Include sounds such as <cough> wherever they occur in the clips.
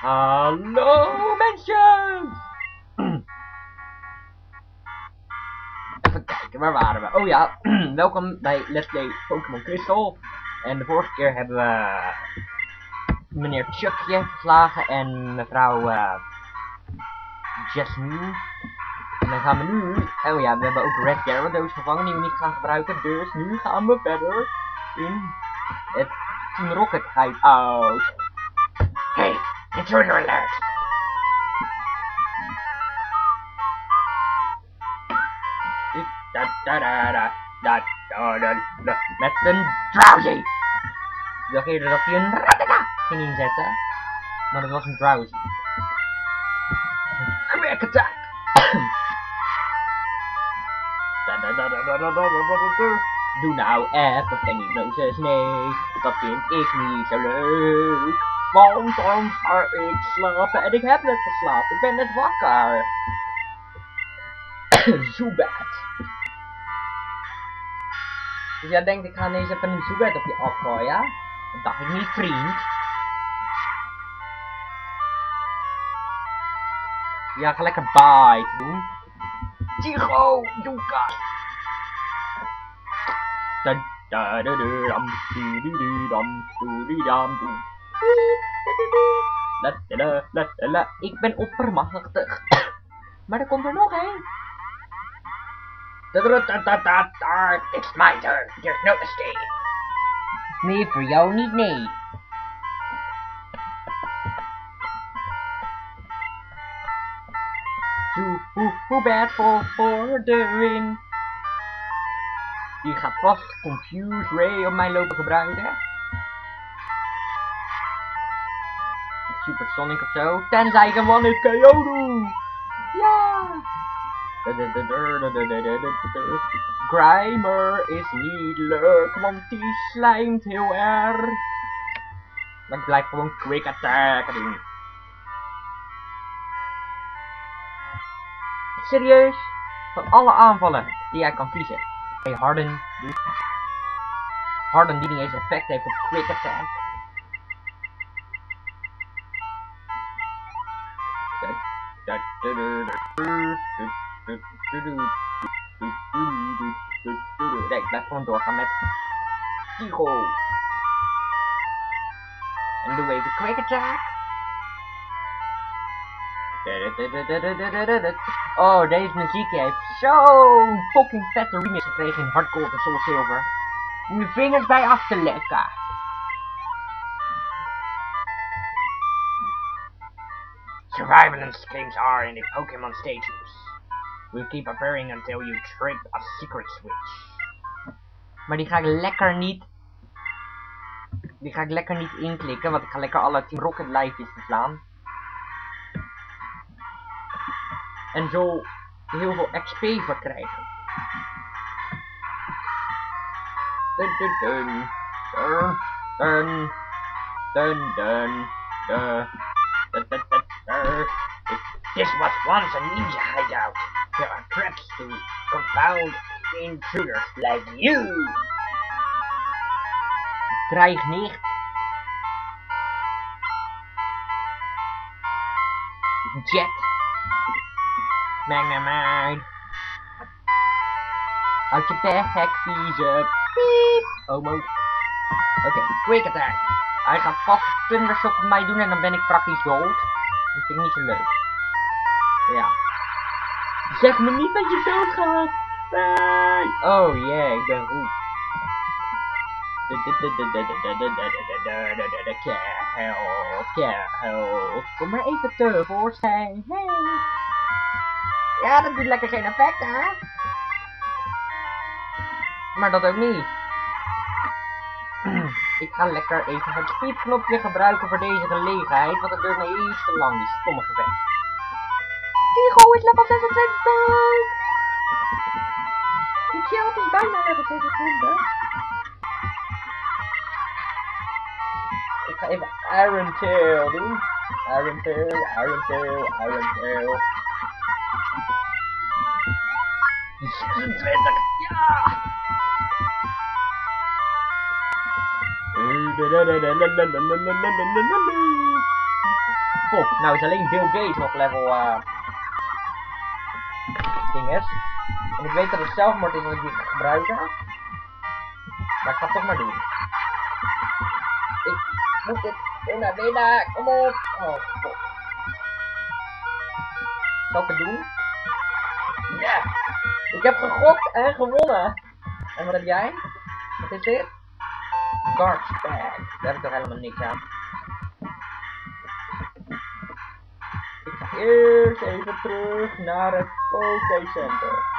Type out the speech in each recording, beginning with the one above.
Hallo mensen! <clears throat> Even kijken, waar waren we? Oh ja, <clears throat> welkom bij Let's Play Pokémon Crystal. En de vorige keer hebben we meneer Chuckje geslagen en mevrouw uh, Jasmine. En dan gaan we nu... Oh ja, we hebben ook Red Gyarados gevangen die we niet gaan gebruiken. Dus nu gaan we verder in het Team Rocket Hideout the tuner alert. da da da da da da da da Met een drowsy. Ik dacht eerder dat hij een ratata ging inzetten. Maar dat was een drowsy. Crack attack. Da-da-da-da-da-da-da-da-da-da! Doe nou even geen hypnose, nee. Dat vind ik niet zo leuk. Want dan ga ik slapen en ik heb net geslapen, ik ben net wakker. <coughs> Zubat. Dus jij denkt ik ga ineens even een Zubat op je afgooien, ja? Dat dacht ik niet, vriend. Ja, ga lekker bite doen. Tigo, Yuka. Da da da du du dam du. Ik ben oppermachtig. maar er komt er nog da. It's my turn. There's no escape. Nee, voor jou niet, nee. Too, hoe bad for, for the win. Die gaat vast Confuse Ray op mij lopen gebruiken. Supersonic of zo. Tenzij ik een KO doe. Ja. Grimer is niet leuk, want die slijmt heel erg. Maar ik blijf gewoon quick attack doen. Serieus? Van alle aanvallen die jij kan kiezen. Hey, Harden. Harden die niet eens effect heeft op quick attack. Nee, ik gewoon doorgaan met Tigo. En doe even quick attack. Oh, deze muziek heeft zo'n fucking vette remix gekregen in Hardcore en Soul Silver. Om vingers bij af te lekken. Survivalence games are in the Pokemon status. We'll keep appearing until you trip a secret switch. Maar die ga ik lekker niet... Die ga ik lekker niet inklikken, want ik ga lekker alle Team Rocket lijfjes verslaan. En zo heel veel XP verkrijgen. Dun dun dun. Dun dun dun dun. Dun dun dun dun. This was once a ninja hideout. There are traps to confound intruders like you. Dreig nicht. Jet. Magnemite. Houd je bek, vieze. Piep. Homo. Oké, quick attack. Hij gaat vast thundershock op mij doen en dan ben ik praktisch dood. Dat vind ik niet zo leuk. Ja. Zeg me niet dat je dood gaat. Nee. Oh jee, ik ben goed. Help. Kom maar even tevoorschijn. Hey. Ja, dat doet lekker geen effect, hè? Maar dat ook niet. <clears throat> Ik ga lekker even het speedknopje gebruiken voor deze gelegenheid, want het duurt me iets te lang, die stomme gevecht. Tigo is level 26! Die Child is bijna level 26. Ik ga even Iron Tail doen. Iron Tail, Iron Tail, Iron Tail. 26, ja! Pop. Nou is alleen Bill Gates nog level eh dinges. En ik weet dat het zelfmoord is ik die gebruiken. Maar ik ga toch maar doen. Ik moet dit winnen, winnen, kom op. Oh. Zal ik het doen? Ja! Ik heb gegokt en gewonnen! En wat heb jij? Wat is dit? Guards bag. Daar heb ik toch helemaal niks aan. Ik ga eerst even terug naar het OK Center.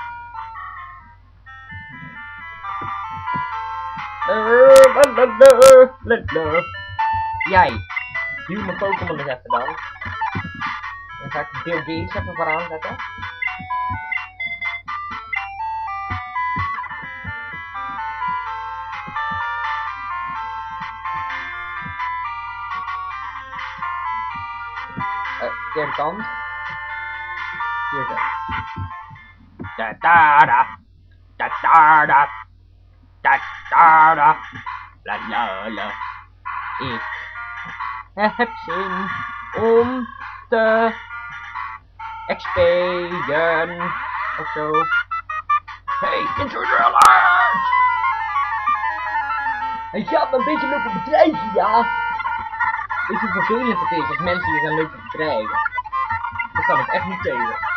Jij, duw mijn Pokémon eens even dan. Dan ga ik Bill Gates even vooraan zetten. Eh, verkeerde kant. Hier zo. Da da da. Da da da. Da. Ik heb zin om te expeden of zo. Hey, intruder alert! Hij gaat me een beetje lopen bedreigen, ja. Weet je hoe vervelend het is als mensen je gaan lopen bedreigen? Dat kan ik echt niet tegen.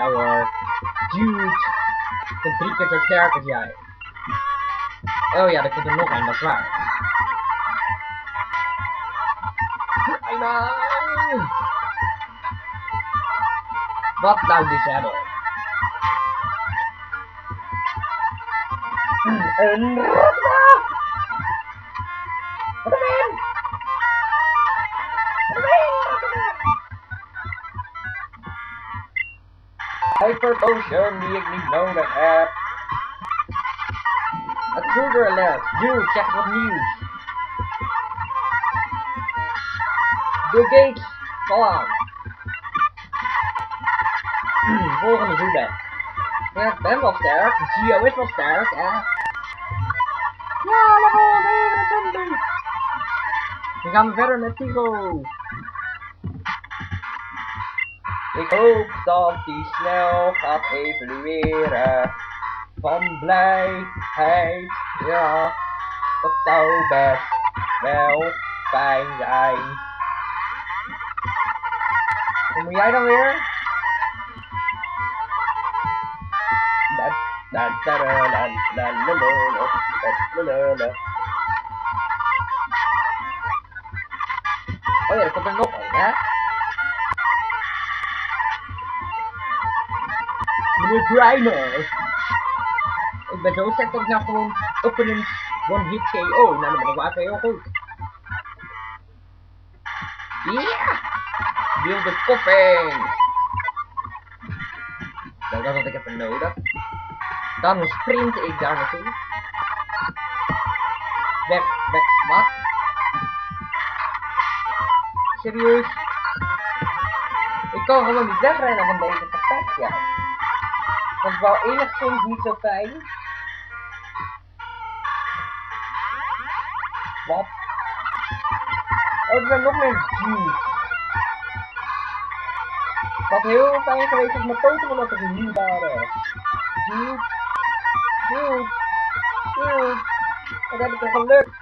Ja hoor. Dude. Ik drie keer zo sterk als jij. Oh ja, er komt er nog een, dat is waar. Wat nou disable? Een Hyper die ik niet nodig heb. Intruder alert. Dude, zeg wat nieuws. Bill Gates, val aan. Volgende zoede. Ja, ik ben wel sterk. Gio is wel sterk, hè. Ja, level 29. Dan gaan we verder met Tigo. Ik hoop dat die snel gaat evolueren. Van blijheid, ja, dat zou best wel fijn zijn. Hoe moet jij dan weer? Oh ja, er komt er nog een, hè? Meneer Grimer. Ik ben zo sterk dat ik nou gewoon opponent one hit KO. Nou, dan ben ik wel heel goed. Ja! Wilde koffing! Nou, dat had ik even nodig. Dan sprint ik daar naartoe. Weg, weg, wat? Serieus? Ik kan gewoon niet wegrennen van deze gevecht, ja. Is wel enigszins niet zo fijn. Wat? Oh, zijn nog meer juice. Wat heel fijn geweest is mijn Pokémon dat er gezien waren. Dude. Dude. Dude. Wat heb ik er gelukt?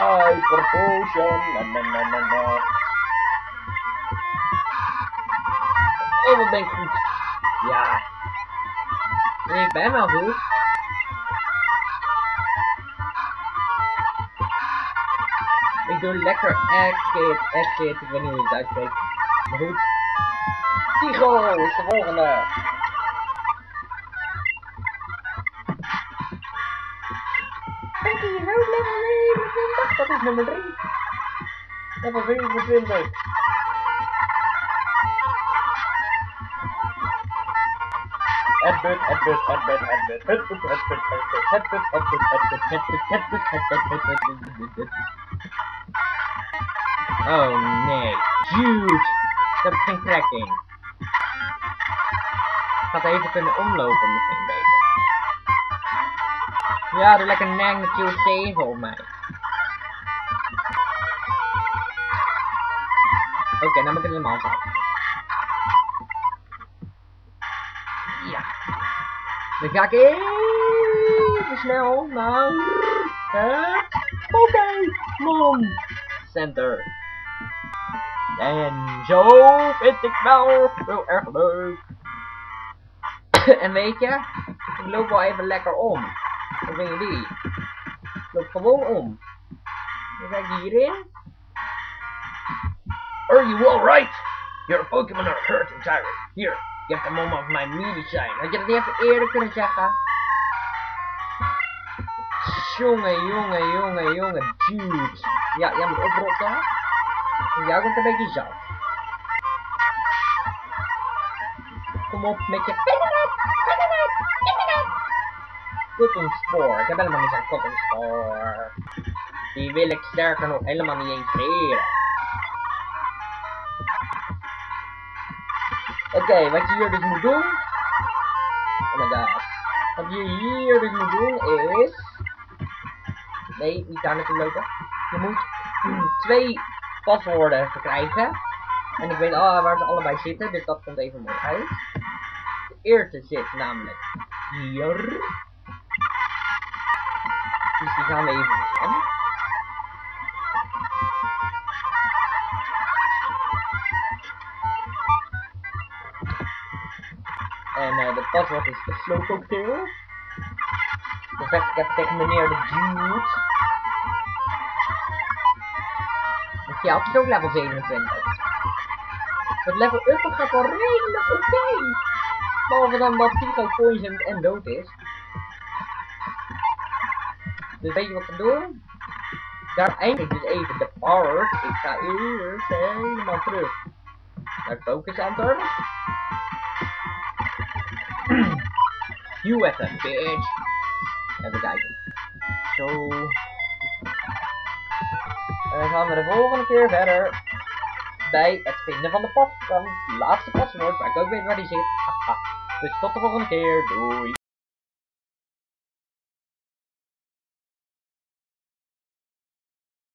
Hyper potion, na na na na na. Oh, wat ben ik goed. Ja. Nee, ik ben wel goed. Ik doe lekker exit, exit. Ik weet niet hoe het uitspreekt. Maar goed. Tigo is de volgende. Is nummer 3. Level 27. Edbud, Edbud, Edbud, Edbud, Edbud, Edbud, Edbud, Edbud, Edbud, Edbud, Edbud, Edbud, Edbud, Edbud. Oh nee, daar heb ik geen trek in. Ik had even kunnen omlopen misschien beter. Ja, doe lekker nang met QC volgens mij. Oké. Ja. Dan ga ik even snel naar het Pokémon Center. En zo vind ik wel heel erg leuk. <clears throat> en weet je, ik loop wel even lekker om. Wat ben jullie? Ik loop gewoon om. Dan ga ik hierin. Are you alright? Your Pokemon are hurt and tired. Here, get the mom of my medicine. Had je dat niet even eerder kunnen zeggen? Jongen, jongen, jongen, jongen, dude. Ja, jij moet oprotten. En jou komt een beetje zout. Kom op met je pinnenet. Kottenspoor. Ik heb helemaal niet zo'n kottenspoor. Die wil ik sterker nog helemaal niet eens leren. Oké, wat je hier dus moet doen. Oh my god. Wat je hier dus moet doen is. Nee, niet daar naartoe lopen. Je moet <clears throat> twee paswoorden verkrijgen. En ik weet al waar ze allebei zitten, dus dat komt even mooi uit. De eerste zit namelijk hier. Dus die gaan we even aan. En uh, de paswoord is de Slowpoke Dan zeg ik even tegen meneer de Dude. Want ja, het is ook level 27. Het level up gaat wel redelijk oké. Okay. Behalve dan dat Pico poisoned en dood is. Dus weet je wat we doen? Daar eindig ik dus even de part. Ik ga eerst helemaal terug naar Focus Center. You have a bitch. Even kijken. Zo. En dan gaan we de volgende keer verder. Bij het vinden van de van het laatste paswoord. Waar ik ook weet waar die zit. Haha. Dus tot de volgende keer. Doei.